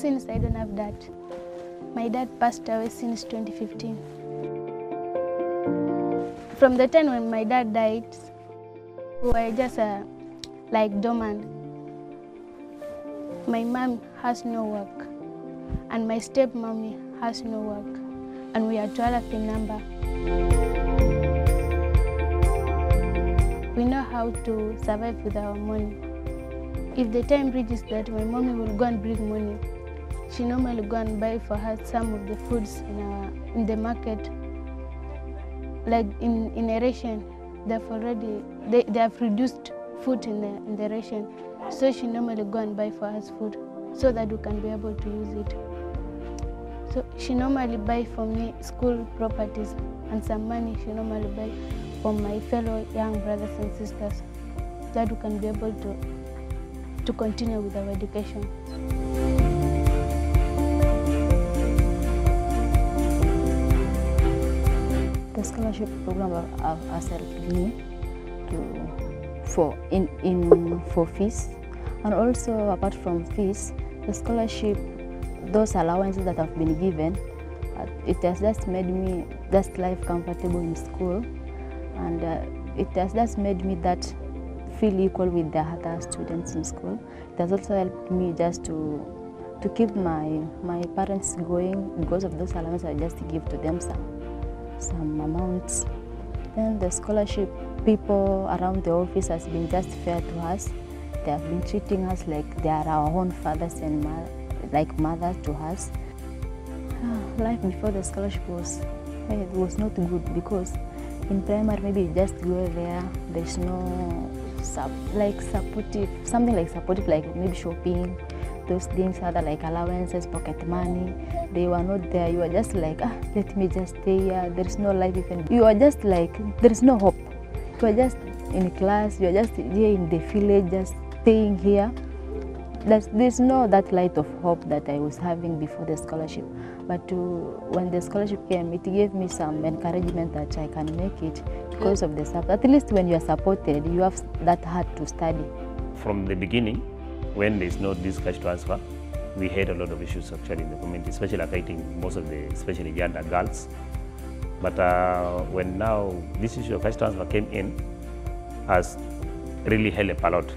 since I don't have dad. My dad passed away since 2015. From the time when my dad died, we were just uh, like dormant. My mom has no work, and my stepmommy has no work, and we are 12 in number. We know how to survive with our money. If the time reaches that my mommy will go and bring money, she normally go and buy for her some of the foods in our in the market. Like in, in a ration, they've already they, they have reduced food in the in the ration. So she normally go and buy for us food so that we can be able to use it. So she normally buy for me school properties and some money she normally buy for my fellow young brothers and sisters that we can be able to to continue with our education. The program has helped me to for in, in for fees. And also apart from fees, the scholarship, those allowances that have been given, uh, it has just made me just life comfortable in school. And uh, it has just made me that feel equal with the other students in school. It has also helped me just to to keep my my parents going because of those allowances I just give to them some some amounts. Then the scholarship people around the office has been just fair to us. They have been treating us like they are our own fathers and like mothers to us. Life before the scholarship was eh, it was not good because in primary maybe you just go there. There's no sub, like supportive something like supportive like maybe shopping those things other like allowances pocket money. They were not there. You are just like ah let me just stay here. There is no life even you are just like there is no hope. You are just in class. You are just here in the village just staying here. There's, there's no that light of hope that I was having before the scholarship. But to, when the scholarship came, it gave me some encouragement that I can make it because of the support. At least when you are supported, you have that heart to study. From the beginning, when there's no this cash transfer, we had a lot of issues actually in the community, especially affecting most of the, especially younger girls. But uh, when now this issue of cash transfer came in, has really helped a lot.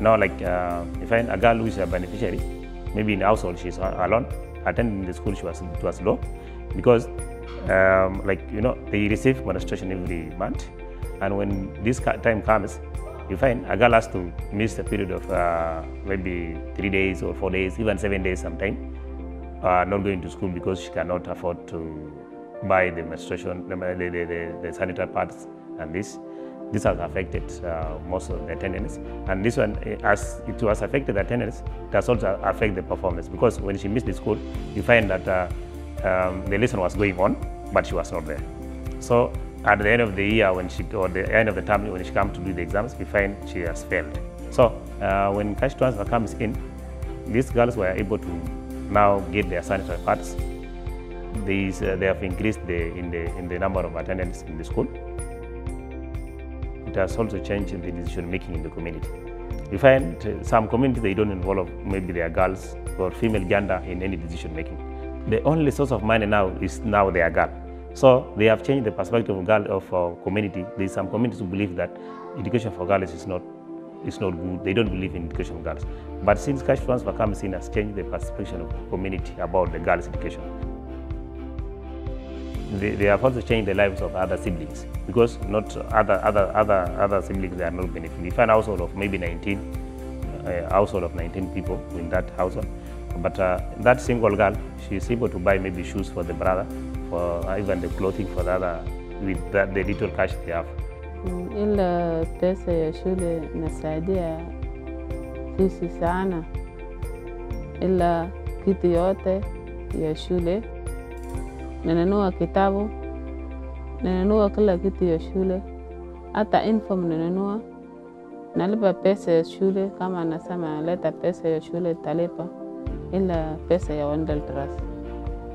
Now, like uh, if I, a girl who is a beneficiary, maybe in the household she's alone, attending the school she was it was low, because um, like you know they receive menstruation every month, and when this time comes, you find a girl has to miss a period of uh, maybe three days or four days, even seven days sometimes, uh, not going to school because she cannot afford to buy the menstruation, the, the, the, the, sanitary pads and this. This has affected uh, most of the attendance. And this one, eh, as it was affected the attendance, it has also affected the performance because when she missed the school, you find that uh, um, the lesson was going on, but she was not there. So at the end of the year, when she or the end of the term, when she comes to do the exams, we find she has failed. So uh, when cash transfer comes in, these girls were able to now get their sanitary pads. These, uh, they have increased the, in, the, in the number of attendants in the school. It has also changed the decision making in the community. You find uh, some communities they don't involve maybe their girls or female gender in any decision making. The only source of money now is now their girl. So they have changed the perspective of girl of our community. There is some communities who believe that education for girls is not is not good. They don't believe in education for girls. But since cash transfer comes in, has changed the perception of the community about the girls' education they, they have also changed the lives of other siblings because not other other other other siblings they are not benefiting. If an household of maybe 19, a household of 19 people in that household, but uh, that single girl, she is able to buy maybe shoes for the brother, for uh, even the clothing for the other with that, the little cash they have. Ila pesa ya shule inasaidia sisi sana, ila kitu yote ya shule nanunua kitabu, nanunua kila kitu ya shule, hata inform nenenua nalipa pesa ya shule. Kama anasema leta pesa ya shule talipa, ila pesa ya Wendell Trust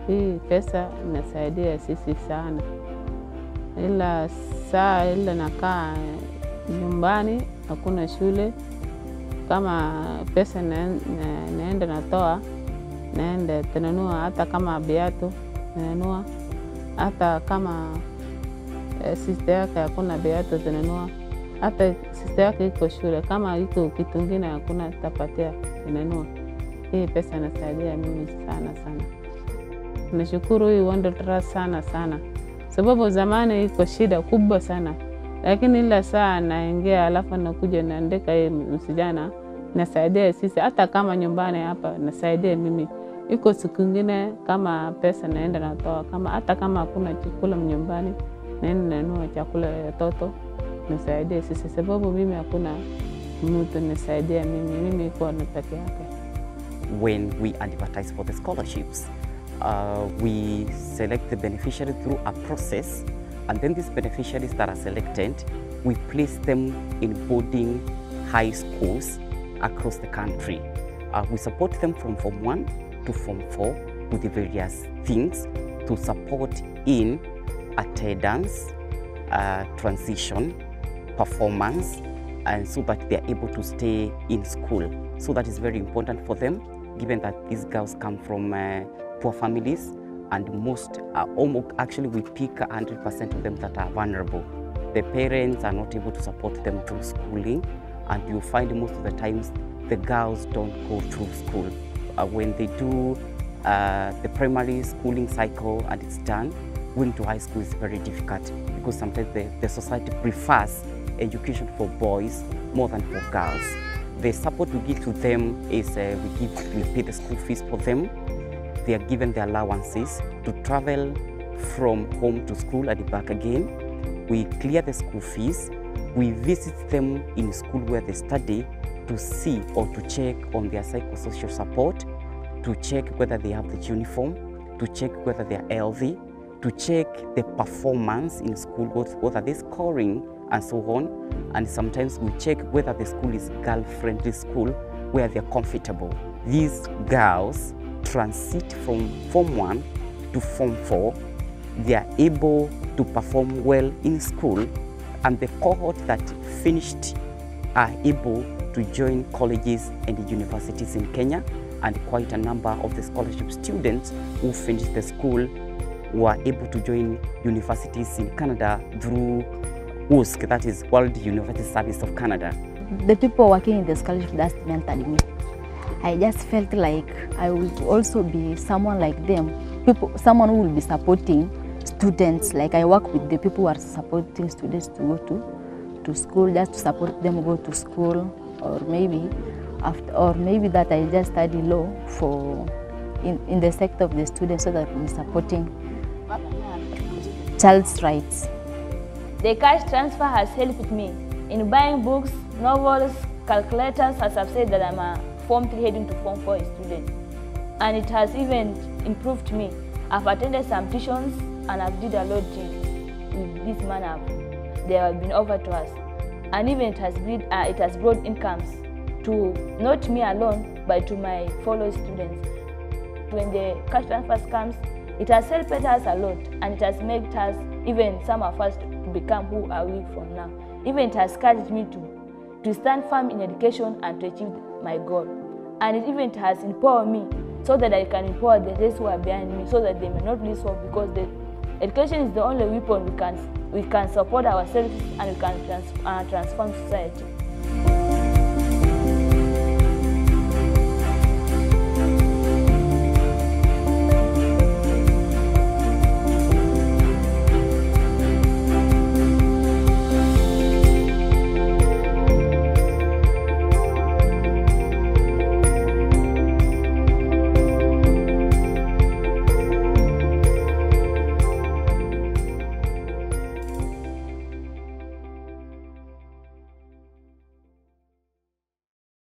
hii pesa inasaidia sisi sana, ila saa ila nakaa nyumbani hakuna shule, kama pesa na, na, naenda natoa naenda tunanua hata kama viatu nanunua, hata kama sista sister yake hakuna viatu zinanunua, hata sister yake iko shule, kama iko kitu ingine hakuna tapatia inanua. Hii pesa inasaidia mimi sana sana. Nashukuru hii Wonder Trust sana sana, sababu zamani iko shida kubwa sana, lakini ila saa naingia, alafu nakuja naandika hii msijana nasaidia sisi, hata kama nyumbani hapa nasaidia mimi. Iko siku ingine kama pesa naenda natoa, kama hata kama hakuna chakula nyumbani, naenda nanua chakula ya watoto nasaidia sisi, sababu mimi hakuna mtu nisaidia mimi, mimi iko na peke yake. when we advertise for the scholarships. Uh, we select the beneficiary through a process, and then these beneficiaries that are selected, we place them in boarding high schools across the country. Uh, we support them from Form 1 to Form 4 with the various things to support in attendance, uh, transition, performance, and so that they are able to stay in school. So that is very important for them, given that these girls come from uh, poor families, and most, uh, almost actually, we pick 100% of them that are vulnerable. The parents are not able to support them through schooling, and you find most of the times the girls don't go through school. Uh, when they do uh, the primary schooling cycle and it's done, going to high school is very difficult because sometimes the, the society prefers education for boys more than for girls. The support we give to them is uh, we give we pay the school fees for them. They are given the allowances to travel from home to school and back again. We clear the school fees. We visit them in school where they study to see or to check on their psychosocial support, to check whether they have the uniform, to check whether they are healthy, to check the performance in school, what, what are they scoring, and so on. And sometimes we check whether the school is girl-friendly school, where they're comfortable. These girls transit from Form 1 to Form 4. They are able to perform well in school, and the cohort that finished are able to join colleges and universities in Kenya, and quite a number of the scholarship students who finished the school were able to join universities in Canada through WUSC, that is World University Service of Canada. the people working in the scholarship just mentored me. I just felt like I would also be someone like them, people, someone who will be supporting students. Like I work with the people who are supporting students to go to, to school, just to support them go to school, or maybe after, or maybe that I just study law for in, in the sector of the students so that we'll be supporting child's rights. The cash transfer has helped me in buying books, novels, calculators, as I've said that I'm a Form 3 heading to Form 4 student. And it has even improved me. I've attended some tuitions and I've did a lot with this manner. they have been offered to us. And even it has, uh, it has brought incomes to not me alone, but to my fellow students. When the cash transfers comes, it has helped us a lot and it has made us, even some of us, to become who are we from now. Even it has encouraged me to, to stand firm in education and to achieve my goal. And it even has empowered me so that I can empower the rest who are behind me so that they may not lose hope because the education is the only weapon we can, we can support ourselves and we can trans, uh, transform society.